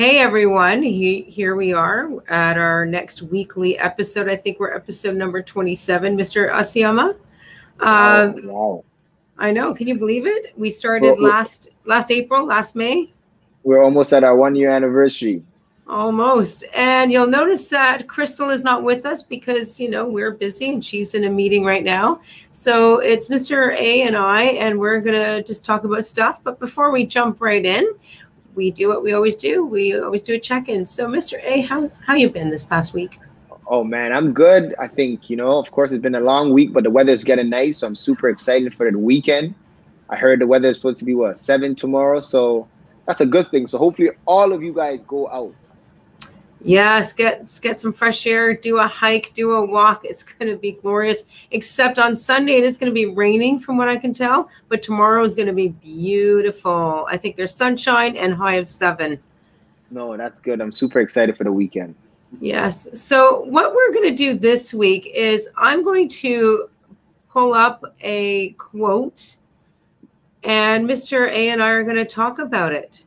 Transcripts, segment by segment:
Hey everyone, he, here we are at our next weekly episode. I think we're episode number 27, Mr. Assiamah. Um, wow. I know. Can you believe it? We started well, last last April, last May. We're almost at our one year anniversary. Almost. And you'll notice that Crystal is not with us because, you know, we're busy and she's in a meeting right now. So it's Mr. A and I, and we're going to just talk about stuff. But before we jump right in, we do what we always do. We always do a check-in. So Mr. A, how, how you been this past week? Oh man, I'm good. I think, you know, of course it's been a long week, but the weather's getting nice. So I'm super excited for the weekend. I heard the weather is supposed to be what, seven tomorrow. So that's a good thing. So hopefully all of you guys go out Yes, get get some fresh air, do a hike, do a walk. It's going to be glorious. Except on Sunday, it is going to be raining, from what I can tell. But tomorrow is going to be beautiful. I think there's sunshine and high of seven. No, that's good. I'm super excited for the weekend. Yes. So what we're going to do this week is I'm going to pull up a quote, and Mr. A and I are going to talk about it.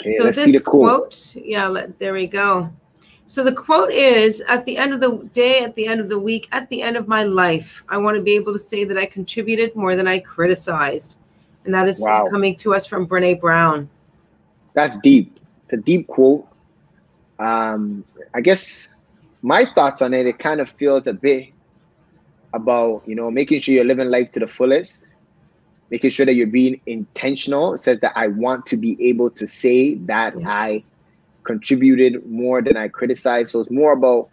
Okay, so this quote. quote, yeah, let, there we go. So the quote is at the end of the day, at the end of the week, at the end of my life, I want to be able to say that I contributed more than I criticized. And that is wow. coming to us from Brene Brown. That's deep. It's a deep quote. Um, I guess my thoughts on it, it kind of feels a bit about, you know, making sure you're living life to the fullest making sure that you're being intentional. It says that I want to be able to say that yeah. I contributed more than I criticized. So it's more about,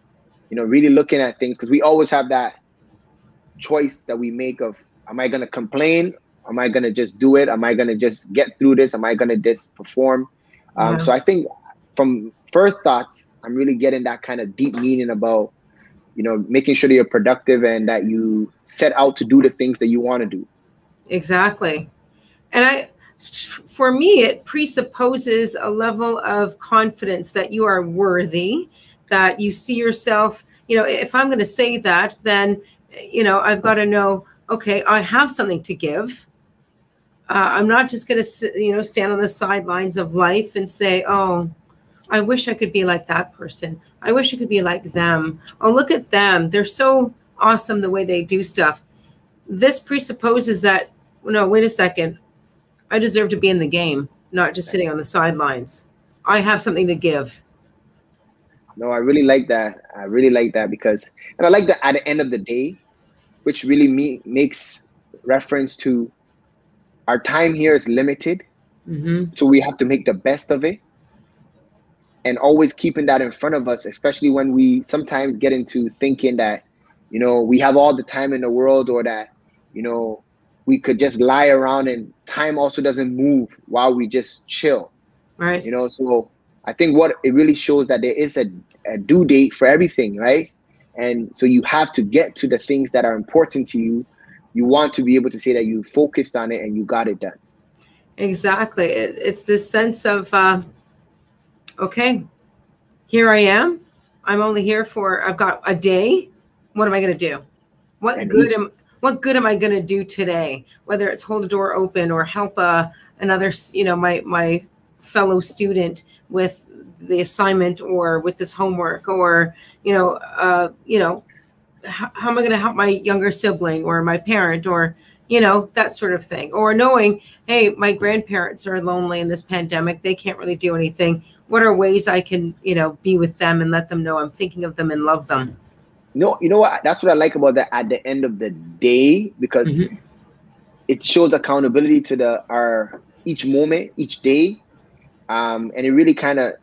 you know, really looking at things because we always have that choice that we make of am I gonna complain? Am I gonna just do it? Am I gonna just get through this? Am I gonna just perform? Um, yeah. So I think from first thoughts, I'm really getting that kind of deep meaning about, you know, making sure that you're productive and that you set out to do the things that you want to do. Exactly. And I, for me, it presupposes a level of confidence that you are worthy, that you see yourself. You know, if I'm going to say that, then, you know, I've got to know, okay, I have something to give. Uh, I'm not just going to, you know, stand on the sidelines of life and say, oh, I wish I could be like that person. I wish I could be like them. Oh, look at them. They're so awesome the way they do stuff. This presupposes that no, wait a second. I deserve to be in the game, not just sitting on the sidelines. I have something to give. No, I really like that. I really like that because, and I like that at the end of the day, which really me, makes reference to our time here is limited. Mm-hmm. So we have to make the best of it. And always keeping that in front of us, especially when we sometimes get into thinking that, you know, we have all the time in the world or that, you know, we could just lie around and time also doesn't move while we just chill. Right. You know, so I think what it really shows that there is a, a due date for everything, right? And so you have to get to the things that are important to you. You want to be able to say that you focused on it and you got it done. Exactly. It, it's this sense of, uh, okay, here I am. I'm only here for, I've got a day. What am I going to do? What and good am what good am I going to do today? Whether it's hold a door open or help a, uh, another, you know, my, my fellow student with the assignment or with this homework or, you know, uh, you know, how, how am I going to help my younger sibling or my parent or, you know, that sort of thing. Or knowing, hey, my grandparents are lonely in this pandemic. They can't really do anything. What are ways I can, you know, be with them and let them know I'm thinking of them and love them? No, you know what? That's what I like about that at the end of the day because mm-hmm. it shows accountability to the our each moment, each day, um, and it really kind of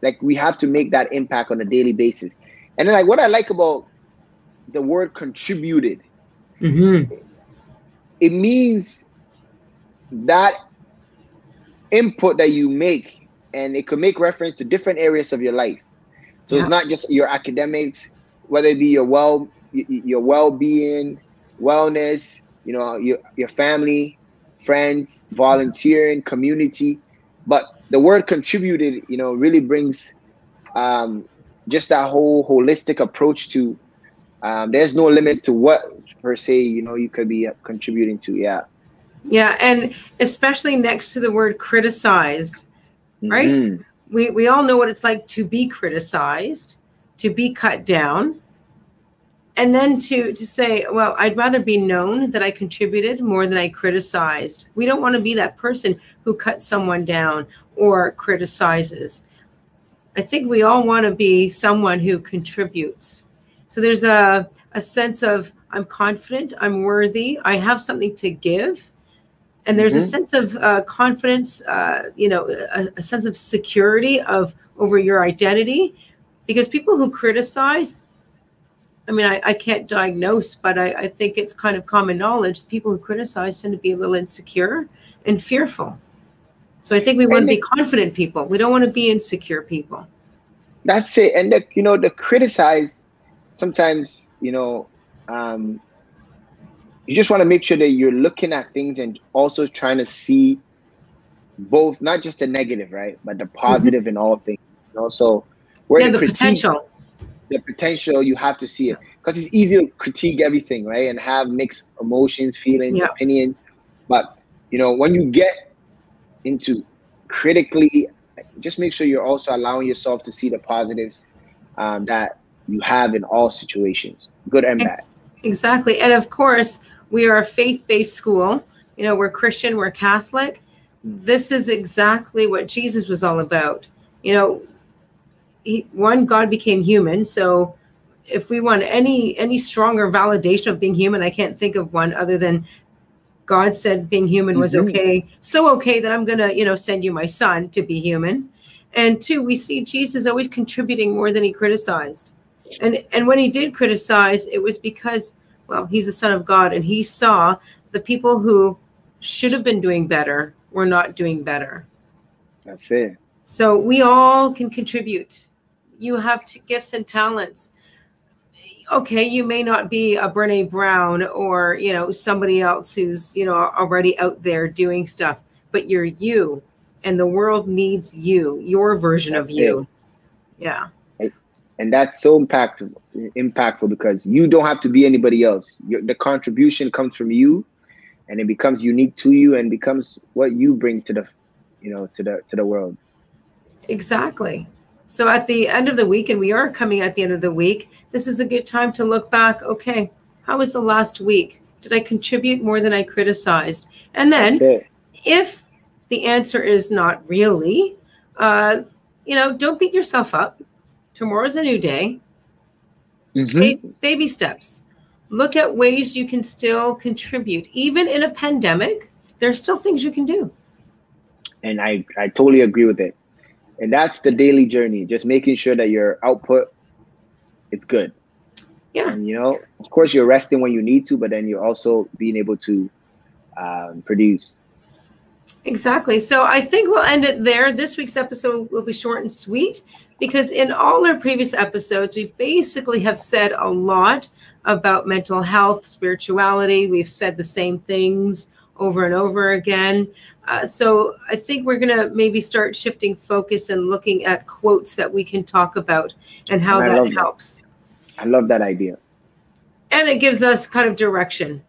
like we have to make that impact on a daily basis. And then like what I like about the word contributed, mm-hmm. it means that input that you make, and it could make reference to different areas of your life. So yeah. it's not just your academics, whether it be your well your well-being, wellness, you know, your your family, friends, volunteering, community. But the word contributed, you know, really brings um, just that whole holistic approach to um, there's no limits to what per se, you know, you could be contributing to. Yeah. Yeah. And especially next to the word criticized, right? Mm-hmm. We, we all know what it's like to be criticized, to be cut down, and then to to say well i'd rather be known that i contributed more than i criticized. We don't want to be that person who cuts someone down or criticizes. I think we all want to be someone who contributes. So there's a, a sense of i'm confident i'm worthy i have something to give. And there's mm-hmm. a sense of uh, confidence uh, you know a, a sense of security of over your identity because people who criticize i mean i, I can't diagnose but I, I think it's kind of common knowledge people who criticize tend to be a little insecure and fearful so i think we want to be confident people we don't want to be insecure people that's it and the, you know the criticize sometimes you know um, you just want to make sure that you're looking at things and also trying to see both not just the negative right but the mm-hmm. positive mm-hmm. in all things you know so where yeah, the, critique, potential. the potential you have to see it. Because it's easy to critique everything right and have mixed emotions feelings yeah. opinions. But you know when you get into critically just make sure you're also allowing yourself to see the positives um, that you have in all situations good and bad. Exactly. And of course we are a faith-based school. You know we're christian we're catholic. This is exactly what jesus was all about. You know he, one god became human so if we want any any stronger validation of being human i can't think of one other than god said being human was mm-hmm. okay so okay that i'm gonna you know send you my son to be human and two we see jesus always contributing more than he criticized and and when he did criticize it was because well, he's the son of God, and he saw the people who should have been doing better were not doing better. That's it. So we all can contribute. You have gifts and talents. Okay, you may not be a Brene Brown or you know somebody else who's you know already out there doing stuff, but you're you, and the world needs you, your version That's of you. It. Yeah and that's so impactful impactful because you don't have to be anybody else Your, the contribution comes from you and it becomes unique to you and becomes what you bring to the you know to the to the world exactly so at the end of the week and we are coming at the end of the week this is a good time to look back okay how was the last week did i contribute more than i criticized and then if the answer is not really uh, you know don't beat yourself up Tomorrow's a new day. Mm-hmm. Ba- baby steps. Look at ways you can still contribute. Even in a pandemic, there's still things you can do. And I, I totally agree with it. And that's the daily journey, just making sure that your output is good. Yeah. And, you know, of course, you're resting when you need to, but then you're also being able to um, produce. Exactly. So I think we'll end it there. This week's episode will be short and sweet because in all our previous episodes, we basically have said a lot about mental health, spirituality. We've said the same things over and over again. Uh, so I think we're going to maybe start shifting focus and looking at quotes that we can talk about and how and that helps. That. I love that idea. And it gives us kind of direction.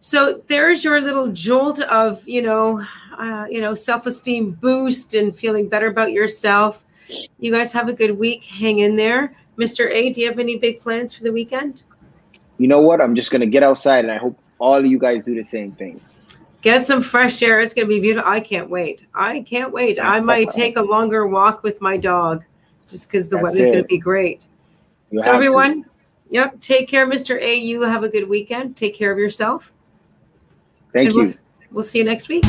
So there's your little jolt of, you know, uh, you know, self-esteem boost and feeling better about yourself. You guys have a good week. Hang in there. Mr. A, do you have any big plans for the weekend? You know what? I'm just going to get outside and I hope all of you guys do the same thing. Get some fresh air. It's going to be beautiful. I can't wait. I can't wait. I might take a longer walk with my dog just because the weather weather's going to be great. You so, everyone, to. yep, take care, Mr. A. You have a good weekend. Take care of yourself. Thank and you. We'll, we'll see you next week.